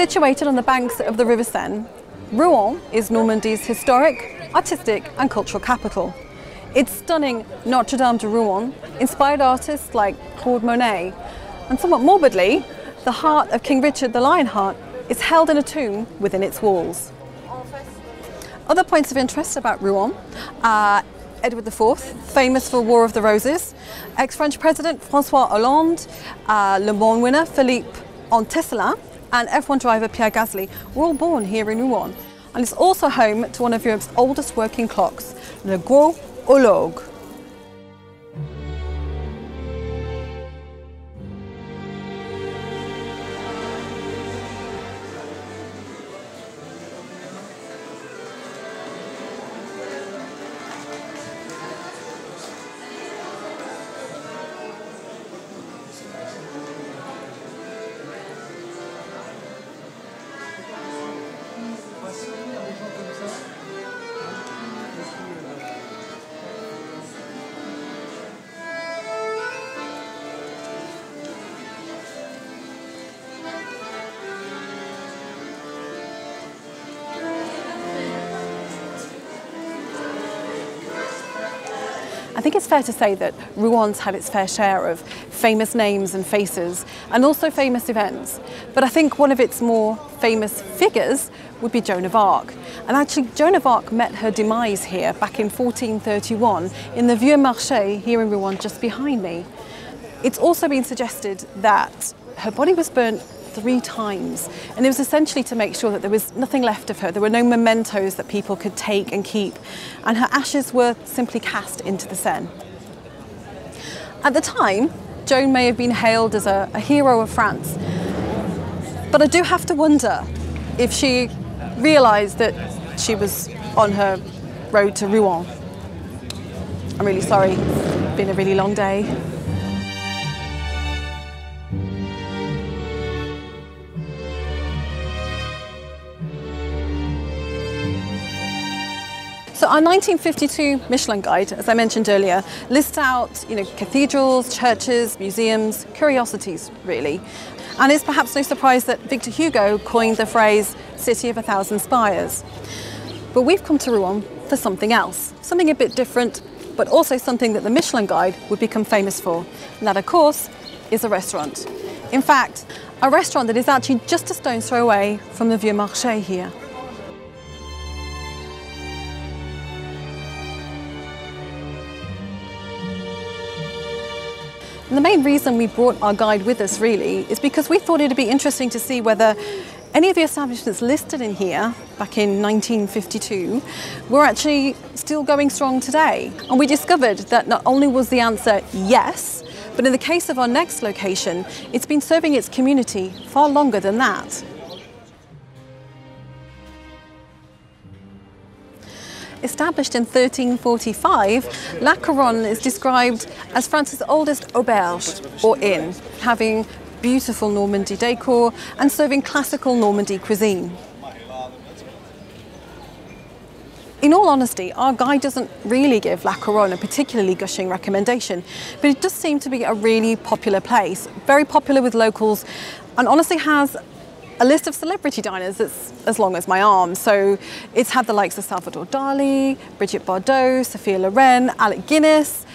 Situated on the banks of the River Seine, Rouen is Normandy's historic, artistic and cultural capital. Its stunning Notre Dame de Rouen inspired artists like Claude Monet, and somewhat morbidly, the heart of King Richard the Lionheart is held in a tomb within its walls. Other points of interest about Rouen are Edward IV, famous for War of the Roses, ex-French President François Hollande, uh, Le Mans winner Philippe Étancelin, and F1 driver Pierre Gasly were all born here in Rouen. And it's also home to one of Europe's oldest working clocks, Le Gros Horloge. I think it's fair to say that Rouen's had its fair share of famous names and faces and also famous events. But I think one of its more famous figures would be Joan of Arc. And actually, Joan of Arc met her demise here back in 1431 in the Vieux Marché here in Rouen, just behind me. It's also been suggested that her body was burnt three times. And it was essentially to make sure that there was nothing left of her. There were no mementos that people could take and keep. And her ashes were simply cast into the Seine. At the time, Joan may have been hailed as a, a hero of France. But I do have to wonder if she realised that she was on her road to Rouen. I'm really sorry, it's been a really long day. Our 1952 Michelin Guide, as I mentioned earlier, lists out you know, cathedrals, churches, museums, curiosities really. And it's perhaps no surprise that Victor Hugo coined the phrase city of a thousand spires. But we've come to Rouen for something else, something a bit different, but also something that the Michelin Guide would become famous for. And that, of course, is a restaurant. In fact, a restaurant that is actually just a stone's throw away from the Vieux Marché here. The main reason we brought our guide with us really is because we thought it'd be interesting to see whether any of the establishments listed in here back in 1952 were actually still going strong today. And we discovered that not only was the answer yes, but in the case of our next location, it's been serving its community far longer than that. Established in 1345, La Couronne is described as France's oldest auberge, or inn, having beautiful Normandy decor and serving classical Normandy cuisine. In all honesty, our guide doesn't really give La Couronne a particularly gushing recommendation, but it does seem to be a really popular place, very popular with locals, and honestly has a list of celebrity diners that's as long as my arm. So it's had the likes of Salvador Dali, Brigitte Bardot, Sophia Loren, Alec Guinness.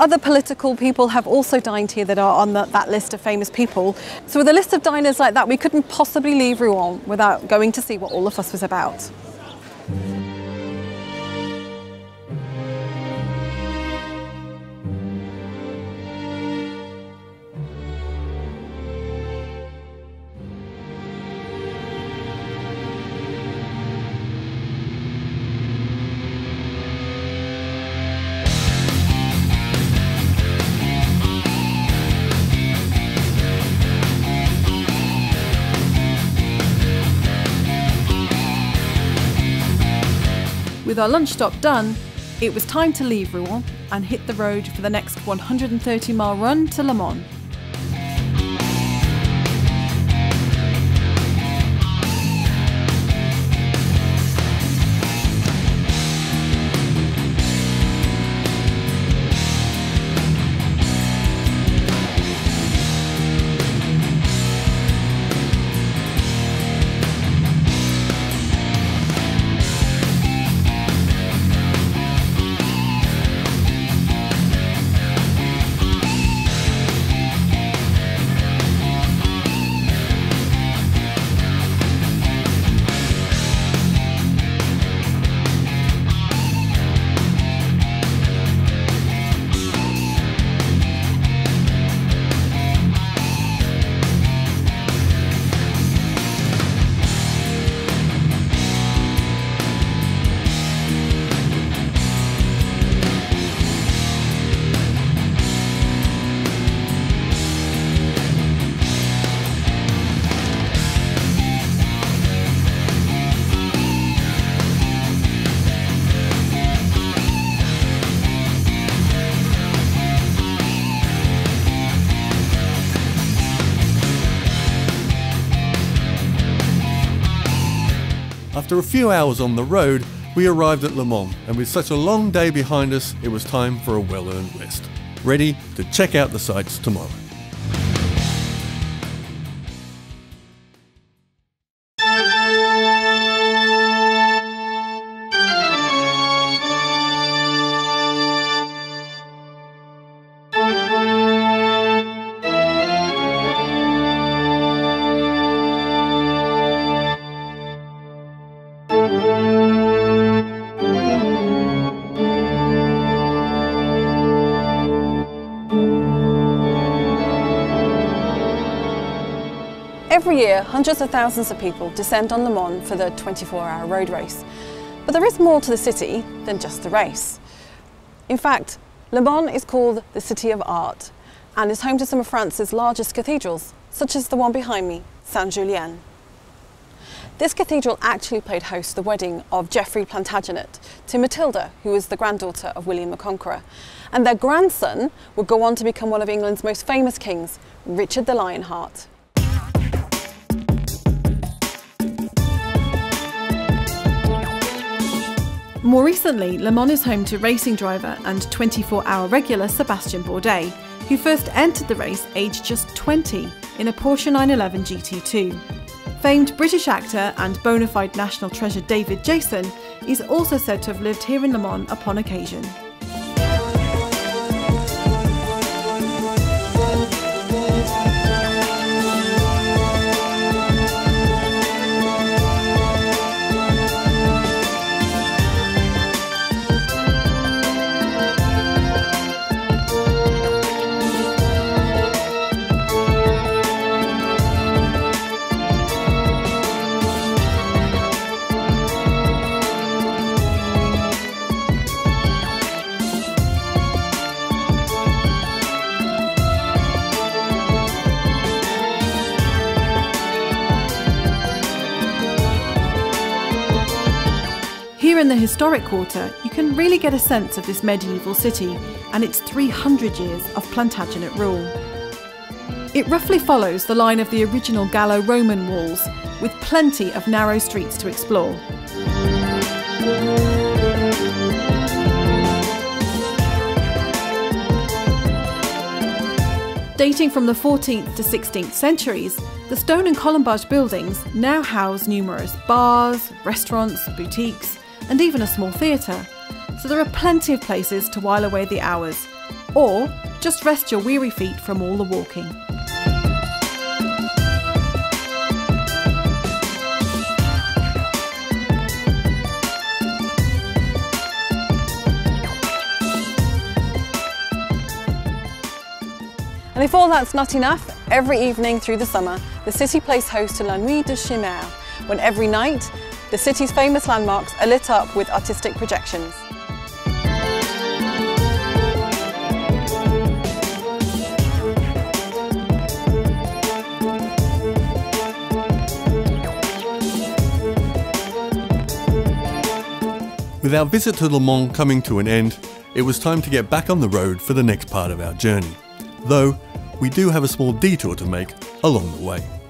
Other political people have also dined here that are on the, that list of famous people. So with a list of diners like that, we couldn't possibly leave Rouen without going to see what all of us was about. With our lunch stop done, it was time to leave Rouen and hit the road for the next 130 mile run to Le Mans. After a few hours on the road, we arrived at Le Mans, and with such a long day behind us, it was time for a well earned rest. Ready to check out the sights tomorrow. Every year, hundreds of thousands of people descend on Le Mans for the 24-hour road race. But there is more to the city than just the race. In fact, Le Mans is called the City of Art and is home to some of France's largest cathedrals, such as the one behind me, Saint-Julien. This cathedral actually played host to the wedding of Geoffrey Plantagenet to Matilda, who was the granddaughter of William the Conqueror. And their grandson would go on to become one of England's most famous kings, Richard the Lionheart. More recently, Le Mans is home to racing driver and 24 hour regular Sebastian Bourdais, who first entered the race aged just 20 in a Porsche 911 GT2. Famed British actor and bona fide national treasure David Jason is also said to have lived here in Le Mans upon occasion. In the historic quarter, you can really get a sense of this medieval city and its 300 years of Plantagenet rule. It roughly follows the line of the original Gallo Roman walls, with plenty of narrow streets to explore. Dating from the 14th to 16th centuries, the stone and colombage buildings now house numerous bars, restaurants, boutiques, and even a small theatre. So there are plenty of places to while away the hours, or just rest your weary feet from all the walking. And if all that's not enough, every evening through the summer, the city plays host to La Nuit de Chimère, when every night the city's famous landmarks are lit up with artistic projections. With our visit to Le Mans coming to an end, it was time to get back on the road for the next part of our journey. Though, we do have a small detour to make along the way.